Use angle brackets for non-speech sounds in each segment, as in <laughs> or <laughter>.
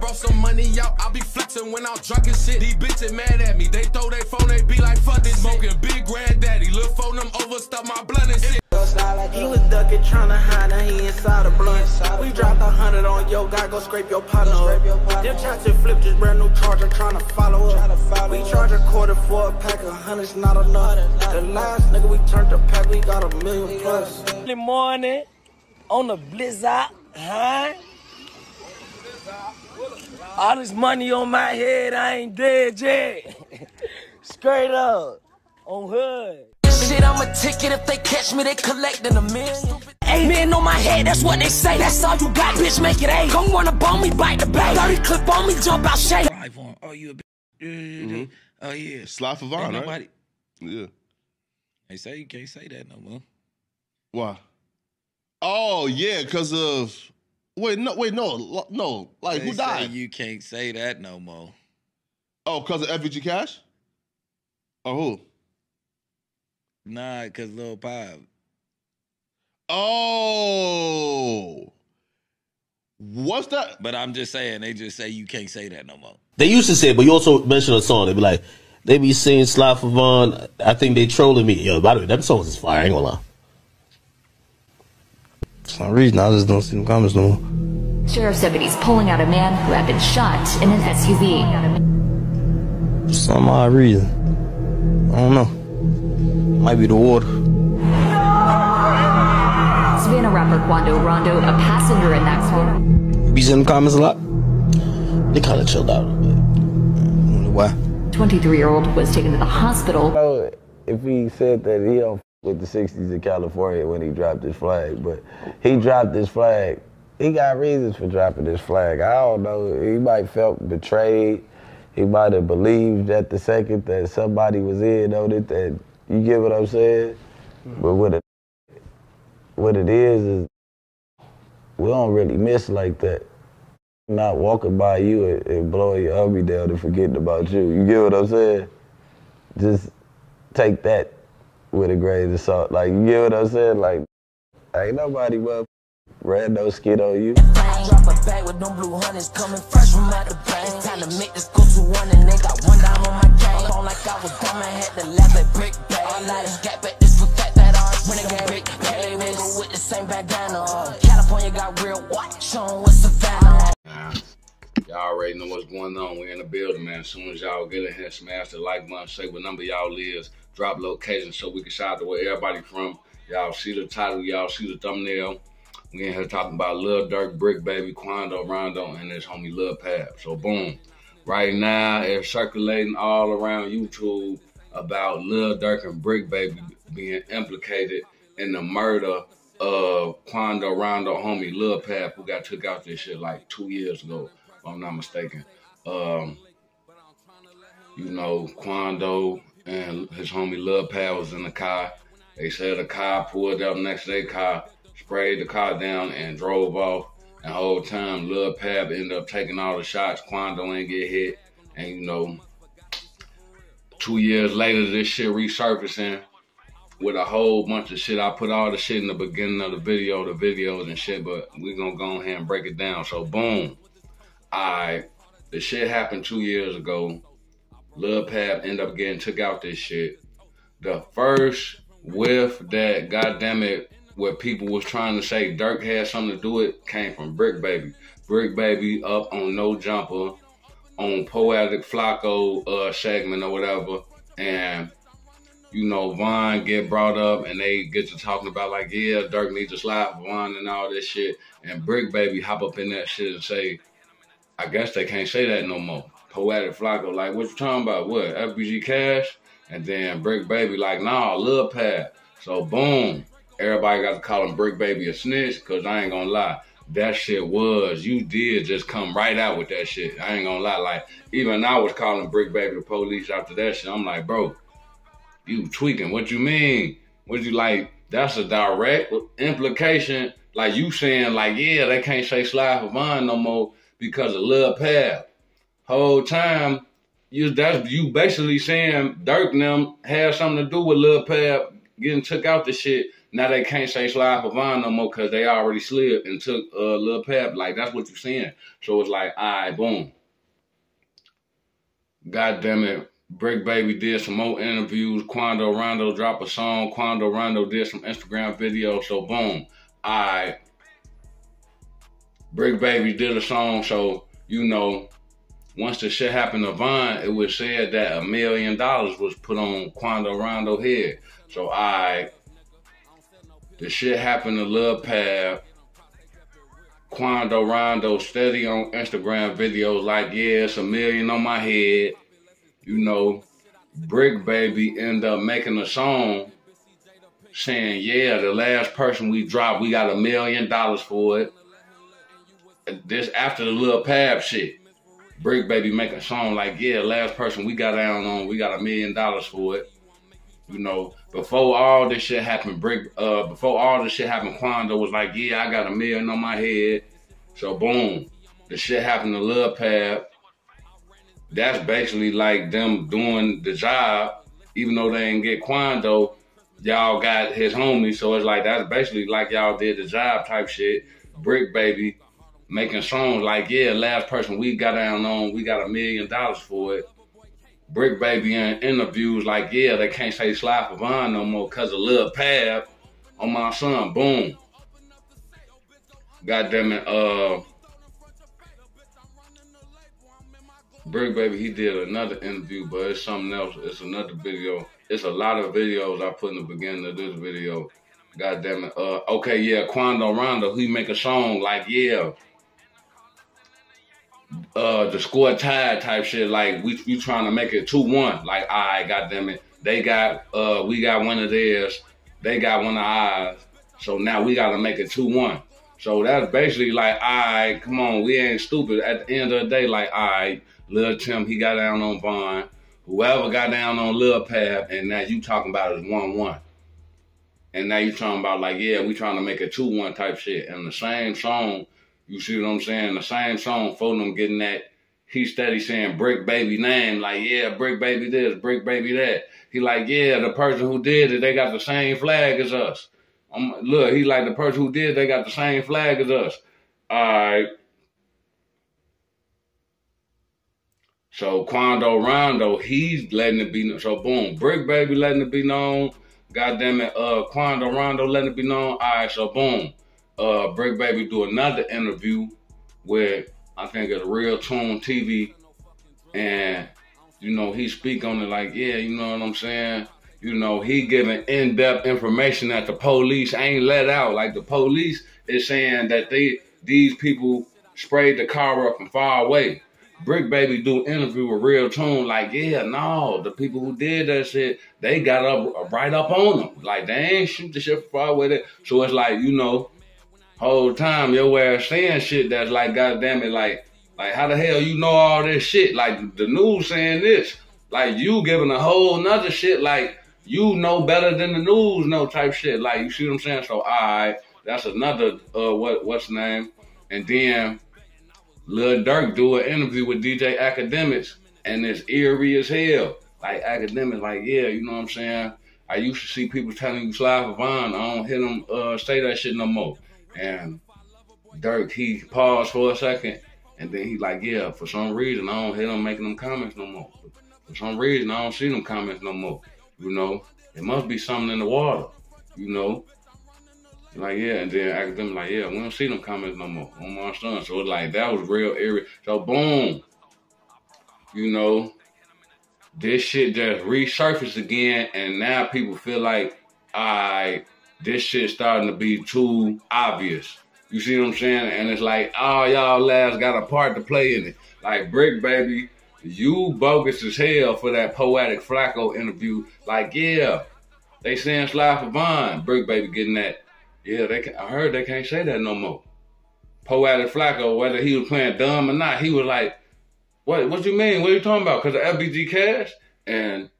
brought some money out, I be flexing when I'm drunk and shit. These bitches mad at me, they throw their phone, they be like, fuck this. Smoking big granddaddy, look phone them overstuff my blunt and shit. He was ducking, tryna hide, now he inside a blunt. We dropped a hundred on yo, guy, go scrape your partner up. Them shots and flip this brand new charger, tryna follow up. We charge a quarter for a pack of hundreds, not enough. The last nigga we turned the pack, we got a million plus. Early morning on the blizzard, huh? All this money on my head, I ain't dead yet. <laughs> Straight up on hood. Shit, I'm a ticket. If they catch me, they collecting a million. Eight men on my head, that's what they say. That's all you got, bitch. Make it eight. Come wanna bone me, bite the bait. 30 clip on me, jump out, shake. Live on. Oh, you a bitch. Mm-hmm. Oh, yeah. Sly for Ain't Von, right? nobody. Yeah. They say you can't say that no more. Why? Oh yeah, because of wait no wait no no like They who say died? You can't say that no more. Oh, because of FBG Cash. Or who? Nah, cause Lil Pop. Oh, what's that? But I'm just saying, they just say you can't say that no more. They used to say it, but you also mentioned a song. They be like, they be saying Sly for Von. I think they trolling me. Yo, by the way, them songs is fire. I ain't gonna lie. For some reason, I just don't see them comments no more. Sheriff's deputies pulling out a man who had been shot in an SUV. For some odd reason. I don't know. Might be the water. Savannah rapper Quando Rondo, a passenger in that car. Be in the comments a lot. They kind of chilled out a little bit. Wonder why? 23 year old was taken to the hospital. know if he said that he don't f- with the 60s in California when he dropped his flag, but he dropped his flag. He got reasons for dropping his flag. I don't know. He might felt betrayed. He might have believed at the second that somebody was in on it. That you get what I'm saying. Mm-hmm. But what it what it is is we don't really miss like that. Not walking by you and, and blowing your hubby down and forgetting about you. You get what I'm saying? Just take that with a grain of salt. Like, you get what I'm saying? Like, ain't nobody but ran no skid on you. Drop a bag with them blue hunters coming fresh from out the bank. Time to make this go to one and they got one dime on my game. On like I was dumb and had to laugh at brick bag. All out of gap at this with that that orange when they got big pay. Nigga with the same bandana. California got real what? Showing what Savannah. Nah, y'all already know what's going on. We're in the building, man. As soon as y'all get in here, smash the like button, say what number y'all is, drop location so we can shout out to where everybody from. Y'all see the title, y'all see the thumbnail. We in here talking about Lil Durk, Bricc Baby, Quando, Rondo, and his homie Lil Pab. So boom. Right now, it's circulating all around YouTube about Lil Durk and Bricc Baby being implicated in the murder of Quando Rondo homie Lil Pab, who got took out this shit like two years ago, if I'm not mistaken. Um, you know, Quando and his homie Lil Pab was in the car. They said the car pulled up next to their car, sprayed the car down, and drove off. And whole time, Lil Pab ended up taking all the shots. Quando ain't get hit. And you know, two years later, this shit resurfacing with a whole bunch of shit. I put all the shit in the beginning of the video, the videos and shit, but we gonna go ahead and break it down. So boom. I the shit happened two years ago. Lil Pab end up getting took out this shit. The first whiff that goddamn it where people was trying to say Durk had something to do it came from Bricc Baby. Bricc Baby up on No Jumper on Poetic Flacco uh segment or whatever. And you know, Von get brought up and they get to talking about like, yeah, Durk needs to for Vaughn and all this shit. And Bricc Baby hop up in that shit and say, I guess they can't say that no more. Poetic Flacco, like, what you talking about? What? FBG Cash? And then Bricc Baby, like, nah, Lil Pab. So boom, everybody got to call him Bricc Baby a snitch, cause I ain't gonna lie. That shit was, you did just come right out with that shit. I ain't gonna lie. Like, even I was calling Bricc Baby the police after that shit. I'm like, bro, you tweaking. What you mean? What you like? That's a direct implication. Like you saying, like, yeah, they can't say Sly Havon no more because of Lil Pab. Whole time, you that's you basically saying Durk them had something to do with Lil Pab getting took out the shit now they can't say slide for Von no more because they already slid and took uh, Lil Pep. Like that's what you're saying. So it's like, right, boom. God damn it. Bricc Baby did some more interviews. Quando Rondo dropped a song. Quando Rondo did some Instagram videos. So boom. I Bricc Baby did a song. So, you know, once the shit happened to Von, it was said that a million dollars was put on Quando Rondo head. So I the shit happened to Lil Pab. Quando Rondo steady on Instagram videos like, yeah, it's a million on my head. You know, Bricc Baby end up making a song saying, yeah, the last person we dropped, we got a million dollars for it. This after the Lil Pab shit. Bricc Baby make a song like, yeah, last person we got down on, we got a million dollars for it. You know, before all this shit happened, Brick, uh, before all this shit happened, Quando was like, yeah, I got a million on my head. So boom, the shit happened to Lil Pab. That's basically like them doing the job, even though they didn't get Quando. Y'all got his homie, so it's like that's basically like y'all did the job type shit. Bricc Baby making songs like, yeah, last person we got down on, we got a million dollars for it. Bricc Baby in interviews like, yeah, they can't say Sly for Von no more because of Lil Pab on my son. Boom. God damn it, uh Bricc Baby, he did another interview, but it's something else. It's another video. It's a lot of videos I put in the beginning of this video. God damn it. Uh, okay, yeah, Quando Rondo, he make a song like, yeah, uh, the score tied type shit. Like we trying to make it two one. Like I, right, goddamn it, they got uh, we got one of theirs, they got one of ours. So now we got to make it two one. So that's basically like, all right, come on, we ain't stupid. At the end of the day, like, all right, Lil Tim, he got down on Von. Whoever got down on Lil Pab, and now you talking about is one one. And now you talking about like, yeah, we trying to make a two one type shit. And the same song you see what I'm saying? The same song them getting that. He steady saying Bricc Baby name, like, yeah, Bricc Baby this, Bricc Baby that. He like, yeah, the person who did it, they got the same flag as us. Um, look, he like the person who did, they got the same flag as us. All right. So Quando Rondo, he's letting it be known. So boom, Bricc Baby letting it be known. God damn it, uh, Quando Rondo letting it be known. All right, so boom uh, Bricc Baby do another interview with I think it's Real Tune TV, and you know he speak on it like, yeah, you know what I'm saying. You know he giving in-depth information that the police ain't let out. Like the police is saying that they these people sprayed the car up from far away. Bricc Baby do interview with Real Tune like, yeah, no, the people who did that shit, they got up right up on them. Like they ain't shoot the shit far away. So it's like, you know, whole time your ass saying shit that's like, goddamn it, like, like how the hell you know all this shit? Like the news saying this, like you giving a whole nother shit, like you know better than the news no type shit. Like you see what I'm saying? So alright, that's another uh what what's name? And then Lil Durk do an interview with DJ Akademiks, and it's eerie as hell. Like Akademiks, like, yeah, you know what I'm saying? I used to see people telling you slide for Von. I don't hear them uh, say that shit no more. And Durk, he paused for a second, and then he like, yeah, for some reason I don't hear them making them comments no more. For some reason I don't see them comments no more. You know, it must be something in the water. You know, like yeah, and then academic like yeah, we don't see them comments no more on my son. So it's like that was real eerie. So boom, you know, this shit just resurfaced again, and now people feel like I this shit starting to be too obvious. You see what I'm saying? And it's like, oh, y'all lads got a part to play in it. Like Bricc Baby, you bogus as hell for that poetic Flacko interview. Like, yeah, they saying Sly for Von. Bricc Baby getting that. Yeah, they can, I heard they can't say that no more. Poetic Flacko, whether he was playing dumb or not, he was like, what, what you mean? What are you talking about? Because of FBG Cash? And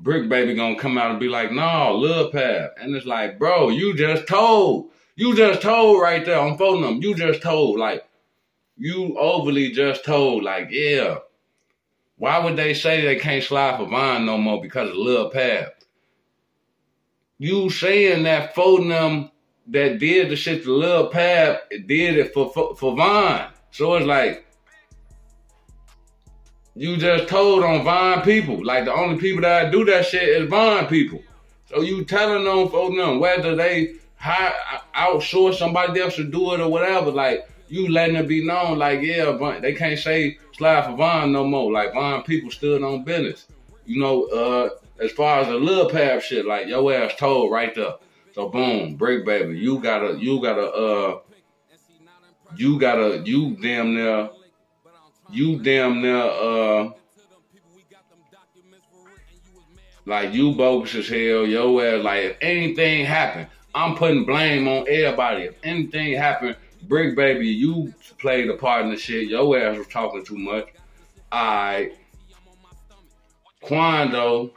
Bricc Baby gonna come out and be like, no, Lil Pab. And it's like, bro, you just told. You just told right there on phone. You just told. Like, you overly just told. Like, yeah. Why would they say they can't slide for Von no more because of Lil Pab? you saying that them that did the shit to Lil Pab did it for for, for Von. So it's like you just told on Von people. Like the only people that do that shit is Von people. So you telling them for them whether they hire, outsource somebody else to do it or whatever. Like you letting it be known, like yeah, Von, they can't say slide for Von no more. Like Von people stood on business. You know, uh, as far as the Lil Pab shit, like your ass told right there. So boom, break baby, you gotta, you gotta, uh, you gotta, you damn near, you damn near, uh, like you bogus as hell. Your ass, like if anything happened, I'm putting blame on everybody. If anything happened, Bricc Baby, you played a part in the shit. Your ass was talking too much. I, Quando,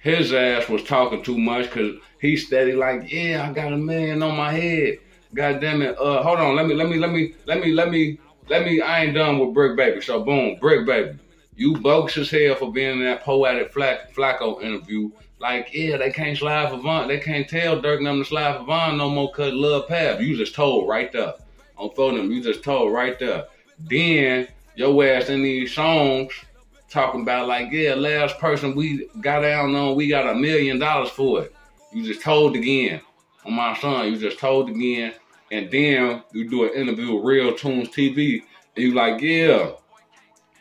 his ass was talking too much because he steady like, yeah, I got a man on my head. God damn it. Uh, hold on. Let me, let me, let me, let me, let me, let me. I ain't done with Bricc Baby. So boom, Bricc Baby. You bogus as hell for being in that poetic Flac- Flacco interview. Like, yeah, they can't slide for Von. They can't tell Durk them to slide for Von no more cause love Pab. You just told right there. On them, you just told right there. Then your ass in these songs talking about like, yeah, last person we got down on, we got a million dollars for it. You just told again on my son. You just told again, and then you do an interview with Real Tunes TV, and you like, yeah,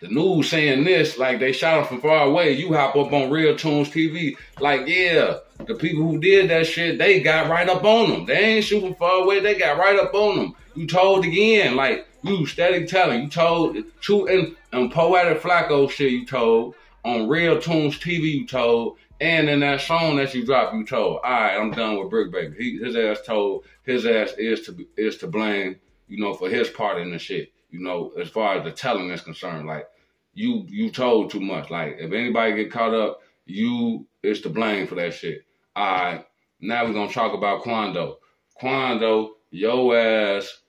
the news saying this, like they shot him from far away. You hop up on Real Tunes TV, like, yeah, the people who did that shit, they got right up on them. They ain't shooting far away, they got right up on them. You told again, like you steady telling. You told two and, and poetic Flacco shit. You told on Real Tunes TV. You told and in that song that you dropped, you told. All right, I'm done with Bricc Baby. He, his ass told. His ass is to is to blame. You know for his part in the shit. You know as far as the telling is concerned, like you you told too much. Like if anybody get caught up, you is to blame for that shit. All right, now we're gonna talk about Quando. Quando, your ass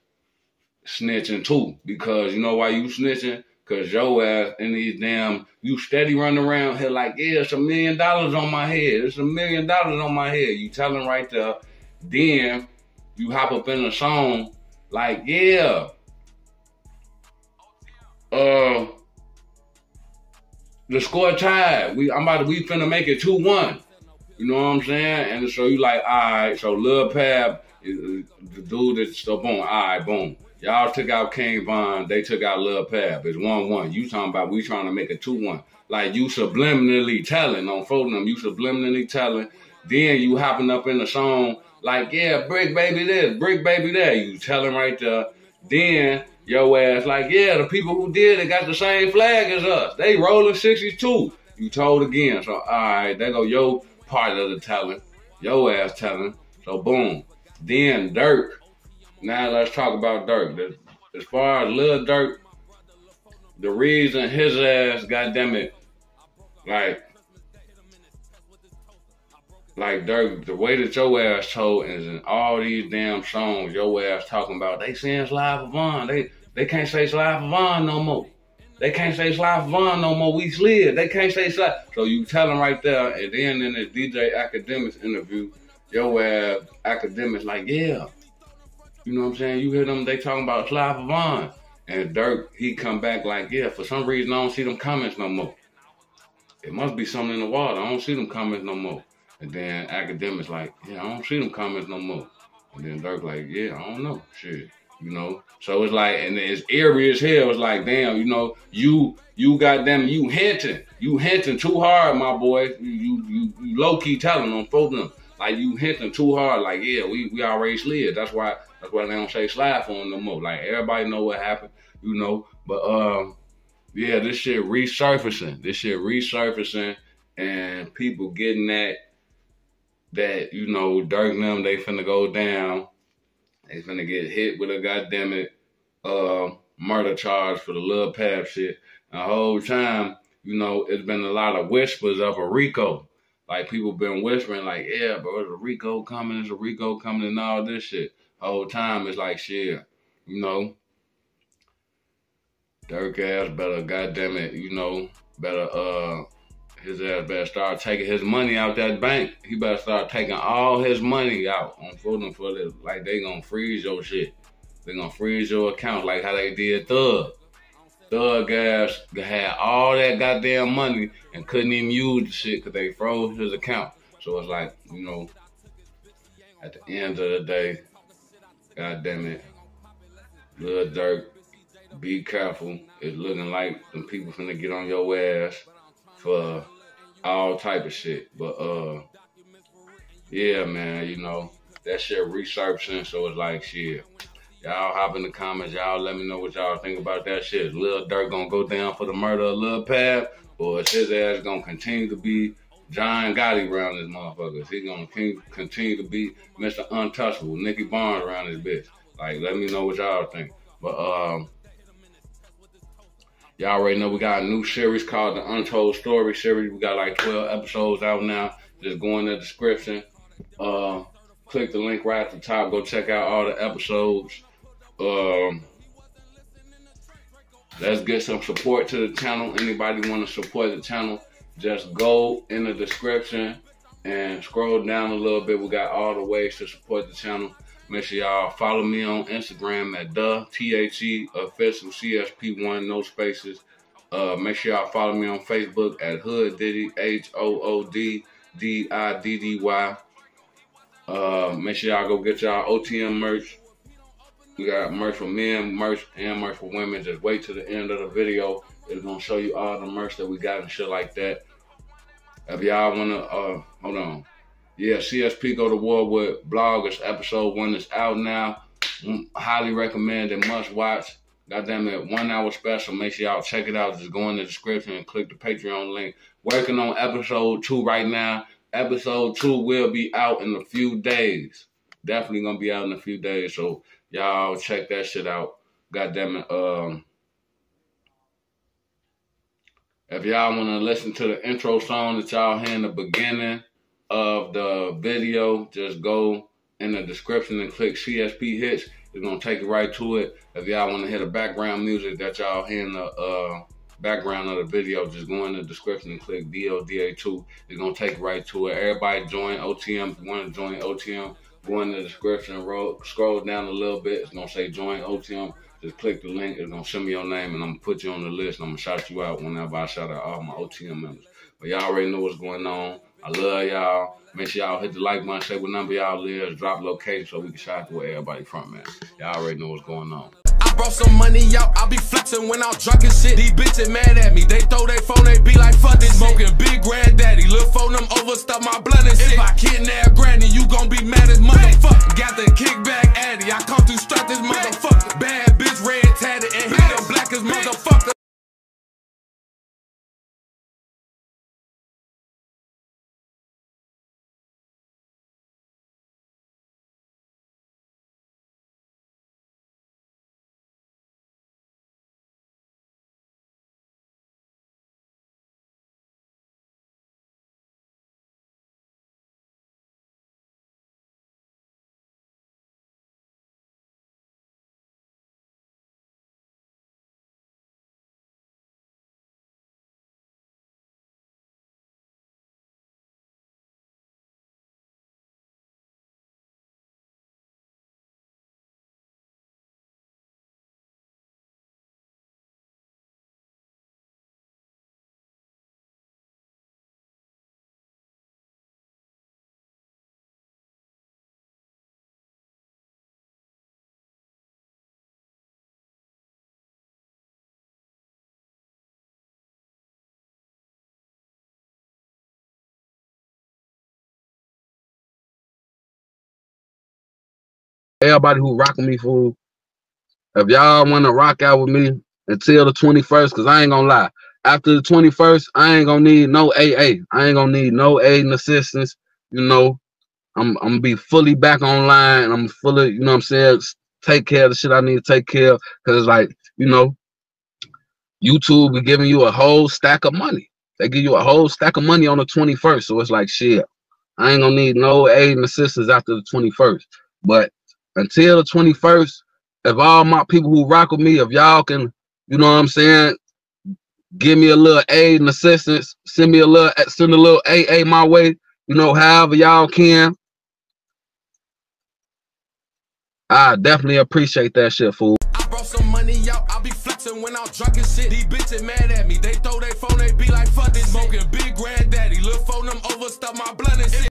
snitching too. Because you know why you snitching? Cause your ass in these damn, you steady running around here like, yeah, it's a million dollars on my head. It's a million dollars on my head. You telling right there. Then you hop up in a song like, yeah, uh, the score tied. We I'm about to we finna make it 2-1. You know what I'm saying? And so you like, all right, so Lil Pab, the dude that's up on, all right, boom. Y'all took out King Von, they took out Lil Pab. It's 1-1. You talking about we trying to make it 2-1. Like you subliminally telling on them, you subliminally telling. Then you hopping up in the song like, yeah, Bricc Baby this, Bricc Baby that. You telling right there. Then your ass like, yeah, the people who did it got the same flag as us. They rolling 62. You told again. So, all right, there go your part of the telling. Your ass telling. So, boom. Then Durk. Now let's talk about Durk. As far as Lil Durk, the reason his ass, goddamn it, like, like Durk, the way that your ass told is in all these damn songs your ass talking about, they saying for Von. They they can't say for Von no more. They can't say for Von no more. We slid. They can't say Slide. So you tell them right there, and then in the DJ Akademiks interview, your ass Akademiks like, yeah. You know what I'm saying? You hear them, they talking about for Von. And Durk, he come back like, yeah, for some reason I don't see them comments no more. It must be something in the water. I don't see them comments no more. And then Akademiks like, yeah, I don't see them comments no more. And then Durk like, yeah, I don't know. Shit. You know? So it's like, and it's eerie as hell. It's like, damn, you know, you you goddamn you hinting. You hinting too hard, my boy. You you you, low key telling them, for them. Like you hinting too hard, like, yeah, we, we already slid. That's why that's why they don't say slide for them no more. Like everybody know what happened, you know. But um, yeah, this shit resurfacing. This shit resurfacing and people getting that that, you know, Durk them, they finna go down. They finna get hit with a goddamn it uh, murder charge for the Lil Pab shit. The whole time, you know, it's been a lot of whispers of a Rico. Like people been whispering, like, yeah, bro, there's a Rico coming, there's a Rico coming, and all this shit. Whole time it's like shit, you know. Durk ass better, goddamn it, you know, better uh his ass better start taking his money out that bank. He better start taking all his money out on Fulton for this. Like they gonna freeze your shit. They gonna freeze your account like how they did Thug. Thug ass had all that goddamn money and couldn't even use the shit because they froze his account. So it's like, you know, at the end of the day, god damn it, Lil Durk, be careful. It's looking like them people finna get on your ass for all type of shit. But uh yeah, man, you know, that shit resurfacing, so it's like shit. Y'all hop in the comments, y'all let me know what y'all think about that shit. Lil Durk gonna go down for the murder of Lil Pab? Or is his ass gonna continue to be John Gotti around this motherfucker? Is he gonna continue to be Mr. Untouchable, Nicky Barnes around this bitch? Like, let me know what y'all think. But um Y'all already know we got a new series called the Untold Story series. We got like 12 episodes out now. Just go in the description. Uh, click the link right at the top. Go check out all the episodes. Um, let's get some support to the channel. Anybody want to support the channel, just go in the description and scroll down a little bit. We got all the ways to support the channel. Make sure y'all follow me on Instagram at the T-H-E official CSP1, no spaces. Uh, make sure y'all follow me on Facebook at Hood Diddy, H-O-O-D D-I-D-D-Y. Uh, make sure y'all go get y'all OTM merch. We got merch for men, merch and merch for women. Just wait to the end of the video. It's gonna show you all the merch that we got and shit like that. If y'all wanna, uh, hold on. Yeah, CSP Go to War with Bloggers episode one is out now. Mm, highly recommend it, must watch. Goddamn it, one hour special. Make sure y'all check it out. Just go in the description and click the Patreon link. Working on episode two right now. Episode two will be out in a few days. Definitely gonna be out in a few days. So y'all check that shit out. Goddamn it. Um, if y'all wanna listen to the intro song that y'all hear in the beginning of the video, just go in the description and click CSP hits. It's gonna take you right to it. If y'all want to hear the background music that y'all hear in the uh, background of the video, just go in the description and click DLDA2. It's gonna take you right to it. Everybody join OTM. If you want to join OTM, go in the description, roll, scroll down a little bit. It's gonna say join OTM. Just click the link. It's gonna send me your name, and I'm gonna put you on the list. And I'm gonna shout you out whenever I shout out all my OTM members. But y'all already know what's going on. I love y'all. Make sure y'all hit the like button, say what number y'all live, drop location so we can shout to where everybody from, man. Y'all already know what's going on. Brought some money out, I be flexing when I'm drunk and shit. These bitches mad at me, they throw their phone, they be like, fuck this Smoking big granddaddy, look phone them overstuff my blood and shit. If I kidnap granny, you gon' be mad as motherfucker. Got the kickback addy, I come through strut this motherfucker. Bad bitch, red tatted, and hit the black as motherfucker. Everybody who rocking me fool. If y'all want to rock out with me until the 21st, because I ain't gonna lie. After the 21st, I ain't gonna need no AA. I ain't gonna need no aid and assistance. You know, I'm I'm gonna be fully back online. I'm fully, you know what I'm saying, take care of the shit I need to take care of. Cause like, you know, YouTube be giving you a whole stack of money. They give you a whole stack of money on the 21st. So it's like shit. I ain't gonna need no aid and assistance after the 21st. But until the 21st, if all my people who rock with me, if y'all can, you know what I'm saying, give me a little aid and assistance. Send me a little, send a little AA my way. You know, however y'all can. I definitely appreciate that shit, fool. I brought some money out, I be flexing when I'm drunk and shit. These bitches mad at me, they throw their phone, they be like, fuck this. Smoking big granddaddy, lil' phone them overstuff my blood